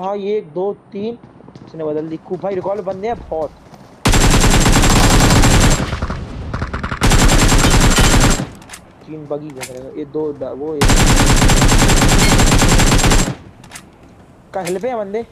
हाँ ये एक दो तीन इसने बदल दी। कू भाई रिकॉल बंदे हैं बहुत। तीन बगी घूम रहे ये दो वो एक का हेल्प है बंदे?